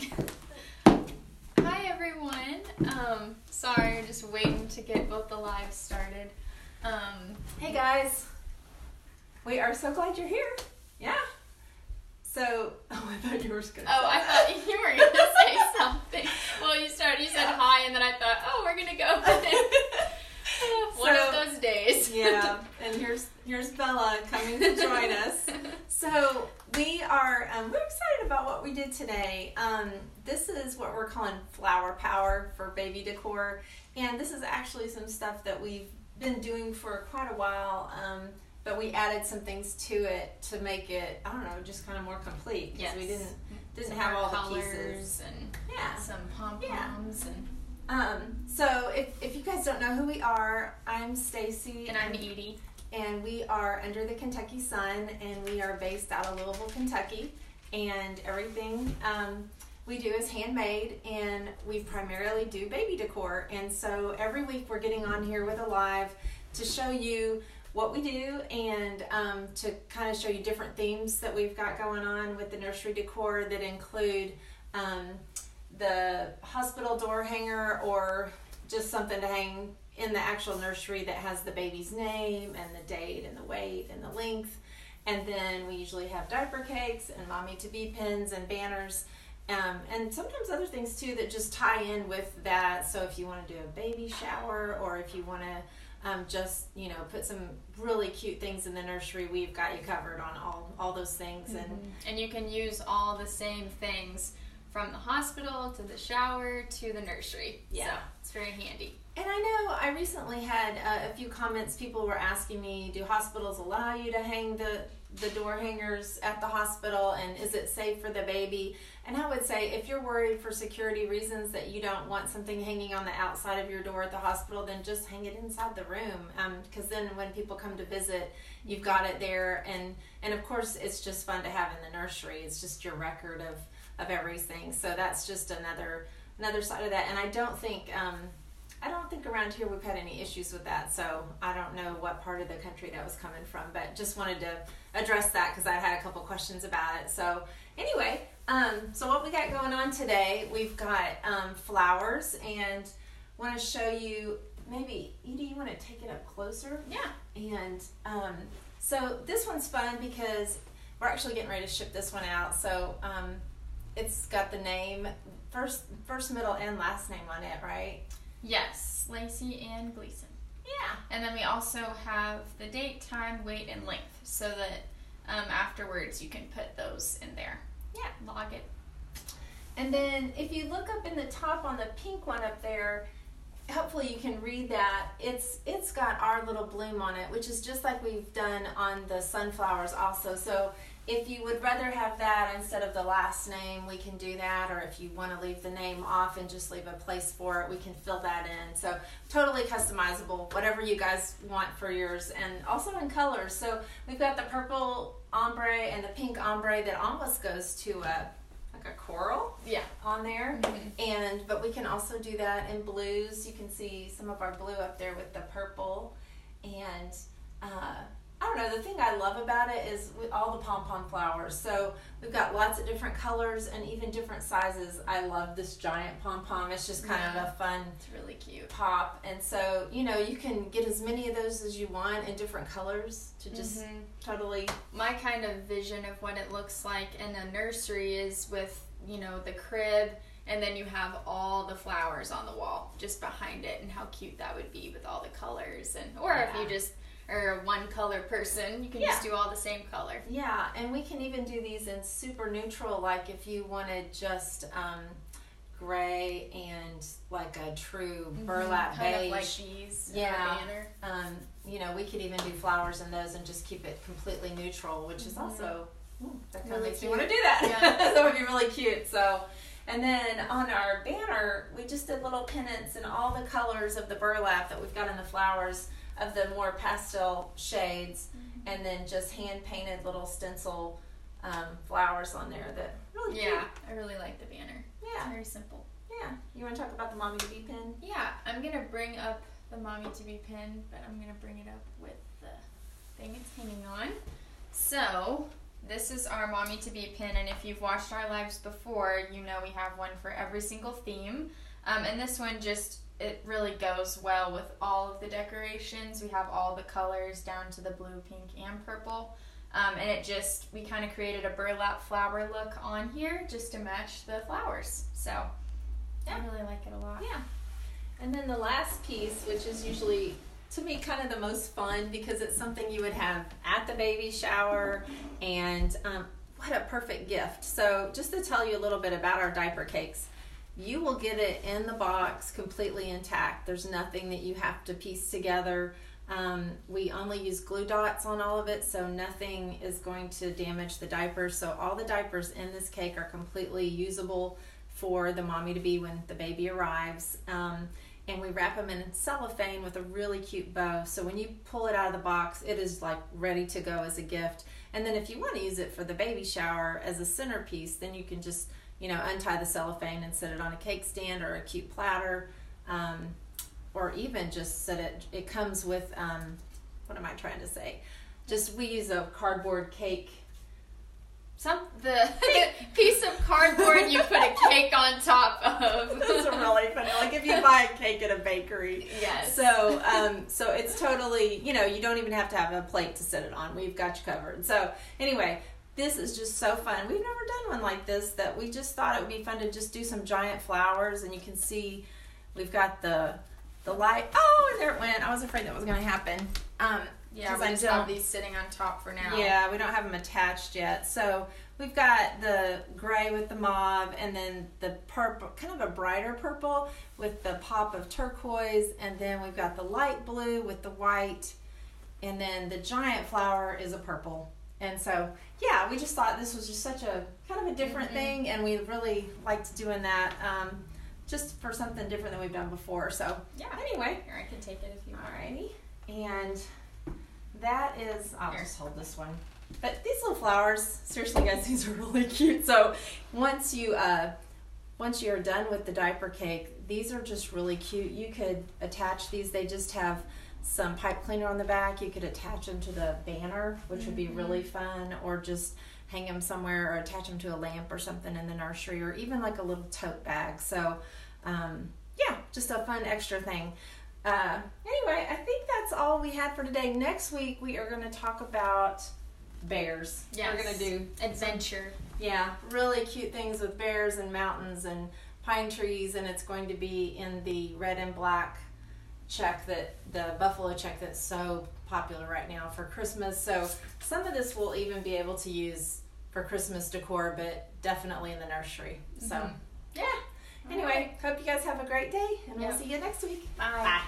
Hi everyone. Um, sorry, just waiting to get both the lives started. Um, Hey guys, we are so glad you're here. Yeah. So, oh, I thought you were gonna. oh, I thought you were gonna say something. Well, you started. You said Yeah. hi, and then I thought, oh, we're gonna go. with it. One of So- those days. yeah, and here's here's Bella coming to join us. So we are um, we're excited about what we did today. Um, this is what we're calling flower power for baby decor, and this is actually some stuff that we've been doing for quite a while. Um, but we added some things to it to make it I don't know just kind of more complete because Yes. we didn't didn't Some have all the colors pieces. and Yeah. some pom Yeah. poms and Um, so if, if you guys don't know who we are, I'm Stacy and I'm Edie. and we are under the Kentucky Sun and we are based out of Louisville, Kentucky and everything um, we do is handmade and we primarily do baby decor and so every week we're getting on here with a live to show you what we do and um, to kind of show you different themes that we've got going on with the nursery decor that include um, the hospital door hanger or just something to hang in the actual nursery that has the baby's name and the date and the weight and the length. And then we usually have diaper cakes and mommy to be pins and banners. Um, and sometimes other things too that just tie in with that. So if you want to do a baby shower or if you want to um, just you know put some really cute things in the nursery, we've got you covered on all all those things. And And you can use all the same things from the hospital to the shower to the nursery. Yeah. So it's very handy. And I know I recently had uh, a few comments. People were asking me, "Do hospitals allow you to hang the the door hangers at the hospital? And is it safe for the baby?" And I would say, if you're worried for security reasons that you don't want something hanging on the outside of your door at the hospital, then just hang it inside the room. Because then when people come to visit, you've got it there. And and of course, it's just fun to have in the nursery. It's just your record of of everything. So that's just another another side of that. And I don't think. Um, I don't think around here we've had any issues with that, so I don't know what part of the country that was coming from, but just wanted to address that because I had a couple questions about it. So anyway, um, so what we got going on today, we've got um, flowers, and want to show you. Maybe Edie, you want to take it up closer? Yeah. And um, so this one's fun because we're actually getting ready to ship this one out. So um, it's got the name first, first, middle, and last name on it, right? Lacey and Gleason. Yeah. And then we also have the date, time, weight, and length so that um, afterwards you can put those in there. Yeah. Log it. And then if you look up in the top on the pink one up there, hopefully you can read that. It's it's got our little bloom on it, which is just like we've done on the sunflowers also. So if you would rather have that instead of the last name, we can do that. Or if you want to leave the name off and just leave a place for it, we can fill that in. So totally customizable, whatever you guys want for yours, and also in colors. So we've got the purple ombre and the pink ombre that almost goes to a like a coral Yeah. on there Mhm. and but we can also do that in blues you can see some of our blue up there with the purple and uh, i don't know the thing i love about it is with all the pom-pom flowers so we've got lots of different colors and even different sizes i love this giant pom-pom it's just kind Yeah. of a fun It's really cute. pop and so you know you can get as many of those as you want in different colors to just Mhm. totally My kind of vision of what it looks like in a nursery is with, you know, the crib and then you have all the flowers on the wall just behind it and how cute that would be with all the colors and or if you just a one color person, you can just do all the same color. Yeah, and we can even do these in super neutral, like if you wanted just um, gray and like a true burlap kind beige. of like these Yeah. banner. um, you know, we could even do flowers in those and just keep it completely neutral, which is also ooh, that kind of Really makes me cute. want to do that. Yeah. that would be really cute. So, and then on our banner, we just did little pennants in all the colors of the burlap that we've got in the flowers of the more pastel shades, and then just hand painted little stencil um, flowers on there that really cute. Yeah, I really like the banner. It's Yeah, very simple. yeah. You want to talk about the mommy to be pin? Yeah, I'm gonna bring up the mommy to be pin, but I'm gonna bring it up with the thing it's hanging on. So This is our mommy to be pin, and if you've watched our lives before, you know we have one for every single theme. Um, and this one just it really goes well with all of the decorations. We have all the colors down to the blue, pink, and purple. Um, and it just we kind of created a burlap flower look on here just to match the flowers. So Yeah. I really like it a lot. Yeah. And then the last piece, which is usually to me kind of the most fun because it's something you would have at the baby shower and um, what a perfect gift. So, just to tell you a little bit about our diaper cakes, you will get it in the box completely intact. There's nothing that you have to piece together. Um, we only use glue dots on all of it, so nothing is going to damage the diapers. So, all the diapers in this cake are completely usable for the mommy to be when the baby arrives. Um, and we wrap them in cellophane with a really cute bow. So when you pull it out of the box, it is like ready to go as a gift. And then if you want to use it for the baby shower as a centerpiece, then you can just you know untie the cellophane and set it on a cake stand or a cute platter, um, or even just set it. It comes with um, what am I trying to say? Just we use a cardboard cake Some the, the piece of cardboard you put a cake on top of. That's really funny. Like if you buy a cake at a bakery. Yes. So, um, so it's totally, you know, you don't even have to have a plate to set it on. We've got you covered. So, anyway, this is just so fun. We've never done one like this. That we just thought it would be fun to just do some giant flowers, and you can see we've got the the light. Oh, and there it went. I was afraid that was going to happen. Um, yeah, we I just have these sitting on top for now. yeah, we don't have them attached yet. So we've got the gray with the mauve, and then the purple, kind of a brighter purple with the pop of turquoise, and then we've got the light blue with the white, and then the giant flower is a purple. And so, yeah, we just thought this was just such a kind of a different Mhm. thing, and we really liked doing that um, just for something different than we've done before. So, Yeah. anyway, Here, I can take it if you want. Alrighty. And that is, I'll Here. just hold this one. But these little flowers, seriously guys, these are really cute. So once you, uh, once you're done with the diaper cake, these are just really cute. You could attach these, they just have some pipe cleaner on the back. You could attach them to the banner, which would be Mhm. really fun, or just hang them somewhere or attach them to a lamp or something in the nursery, or even like a little tote bag. So, um, yeah, just a fun extra thing. Uh, anyway, I think that's all we had for today. Next week we are going to talk about bears. Yes. We're going to do Adventure. yeah, really cute things with bears and mountains and pine trees, and it's going to be in the red and black check that the buffalo check that's so popular right now for Christmas. So some of this we'll even be able to use for Christmas decor, but definitely in the nursery. So Mhm. yeah. Anyway, hope you guys have a great day, and we'll see you next week. Bye. Bye.